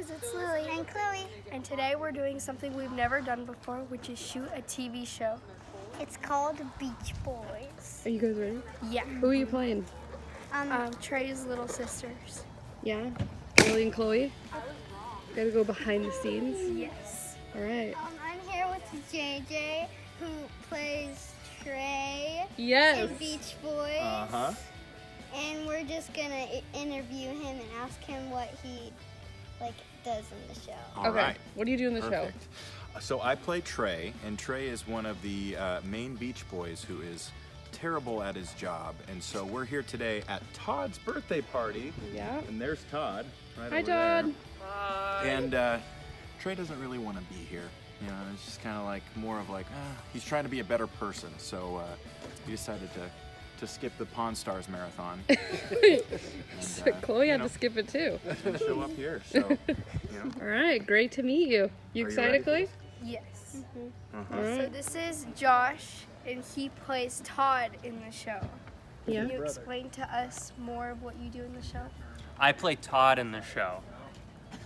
guys, it's Lily. And Chloe. And today we're doing something we've never done before, which is shoot a TV show. It's called Beech Boys. Are you guys ready? Yeah. Who are you playing? Um, Um, Trey's little sisters. Yeah? Lily and Chloe? Gotta go behind the scenes? Yes. All right. um, I'm here with JJ, who plays Trey Yes. in Beech Boys. Uh huh. And we're just gonna interview him and ask him what he like does in the show. All okay. right. What do you do in the Perfect. So I play Trey, and Trey is one of the uh, main Beach Boys who is terrible at his job. And so we're here today at Todd's birthday party. Yeah. And there's Todd. Right Hi, over there. Todd. And uh, Trey doesn't really want to be here. You know, it's just kind of like more of like, ah, he's trying to be a better person. So uh, he decided to to skip the Pawn Stars marathon and, uh, Chloe you had know, to skip it too. and show up here. So, you know. All right. Great to meet you. You Are excited, ready? Chloe? Yes. Uh-huh. All So this is Josh, and he plays Todd in the show. Yeah. Can you explain to us more of what you do in the show? I play Todd in the show.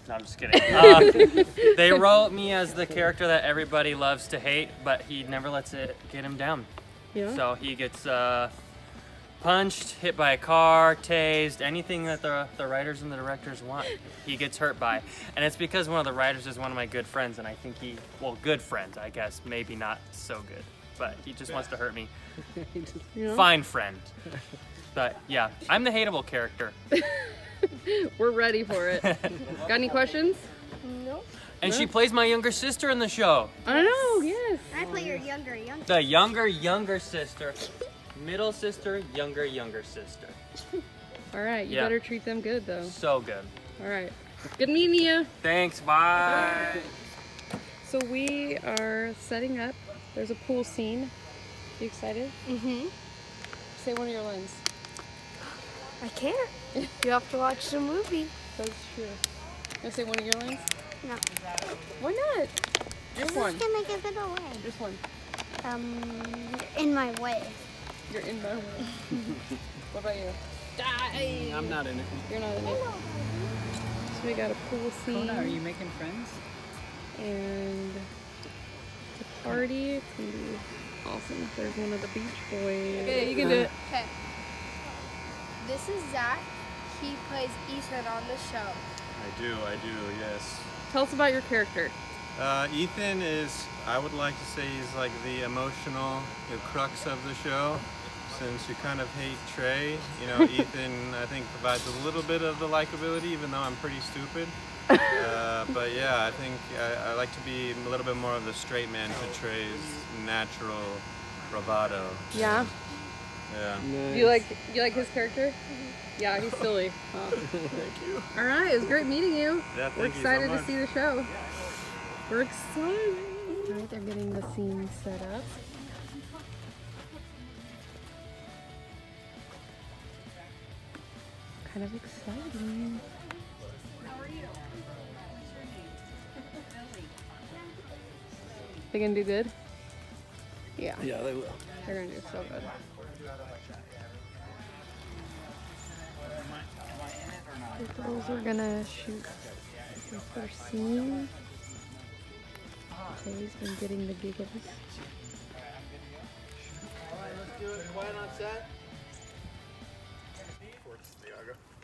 No, I'm just kidding. Uh, they wrote me as the character that everybody loves to hate, but he never lets it get him down. Yeah. So he gets uh, punched, hit by a car, tased, anything that the, the writers and the directors want, he gets hurt by. And it's because one of the writers is one of my good friends, and I think he, well, good friends, I guess, maybe not so good, but he just wants to hurt me. Fine friend. But yeah, I'm the hateable character. We're ready for it. Got any questions? No. And she plays my younger sister in the show. I don't know. Yes. I play your younger, younger. The younger, younger sister. Middle sister, younger, younger sister. All right. You Yeah. better treat them good though. So good. All right. Good meeting you. Thanks, bye. So we are setting up. There's a pool scene. You excited? Mm-hmm. Say one of your lines. I can't. You have to watch the movie. That's true. Can I say one of your lines? No. Why not? This Just is one. gonna give it away. Just one. Um, in my way. You're in my way. what about you? Die. I'm not in it. You're not in it. So we got a pool scene Kona, are you making friends? and the party. It's gonna be awesome. There's one of the Beach Boys. Okay, you can do it. Okay. This is Zach. He plays Ethan on the show. I do, I do, yes. Tell us about your character. Uh, Ethan is, I would like to say, he's like the emotional, the crux of the show. Since you kind of hate Trey, you know, Ethan, I think, provides a little bit of the likability, even though I'm pretty stupid. Uh, but yeah, I think I, I like to be a little bit more of the straight man to Trey's natural bravado. Yeah. Yeah. Do you like you like his character? Yeah, he's silly. Oh. Thank you. All right, it was great meeting you. Yeah, We're thank you so excited to see the show. We're excited. All right, they're getting the scene set up. Kind of exciting. They gonna do good? Yeah. Yeah, they will. They're gonna do so good. The girls are gonna shoot the first scene. Chloe's been getting the giggles.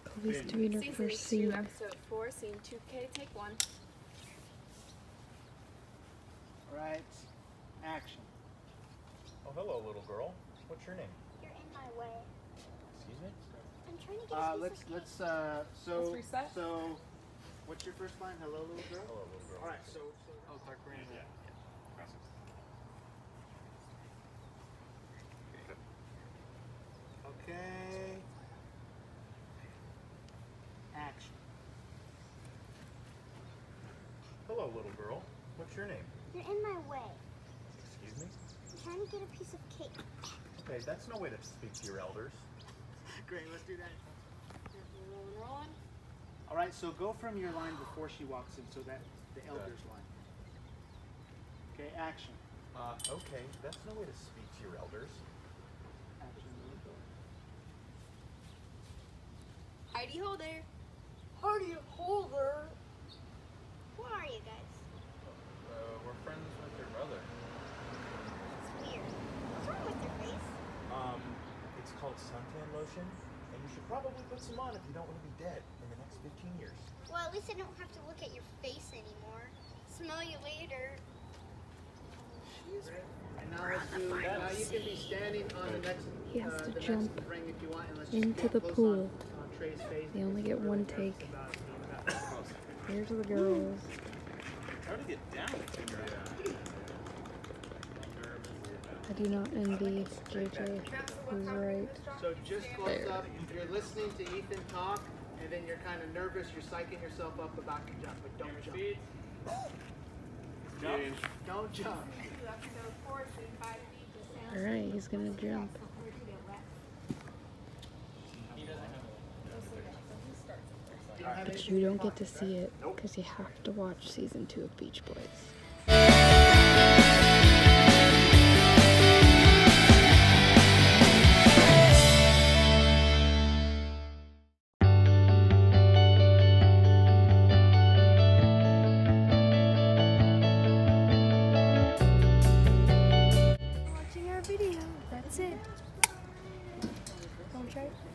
Chloe's doing her first scene. episode 4, scene 2K, take one. Right. Action. Oh, hello, little girl. What's your name? You're in my way. Excuse me? I'm trying to get Uh, a piece let's of let's uh so Let's reset. so what's your first line? Hello little girl? Hello, little girl. All right, so so Oh, Clark Green. Yeah. okay. Action. Hello, little girl. What's your name? You're in my way. Excuse me? I'm trying to get a piece of cake. Okay, that's no way to speak to your elders. Great, let's do that. Rolling, rolling. All right, so go from your line before she walks in, so that the elder's line. Okay, action. Uh, okay, that's no way to speak to your elders. Action. Hardy ho there. Hardy. Who are you guys? Uh, we're friends with your brother. That's weird. What's wrong with your face? Um, it's called suntan lotion and you should probably put some on if you don't want to be dead in the next 15 years. Well, at least I don't have to look at your face anymore. Smell you later. And now let's do. Now you can be standing on the next. He has uh, to the jump ring if you want, and into get the pool. On, on Trey's face. They only get one take. Here's the girls. How to get down? I do not envy JJ. Who's right. So just close There. up. You're listening to Ethan talk, and then you're kind of nervous. You're psyching yourself up about to jump, but don't jump. Jump. Don't jump. Alright, he's gonna jump. But you don't get to see it because you have to watch season two of Beech Boys.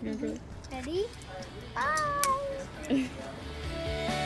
Mm -hmm. Ready? Bye!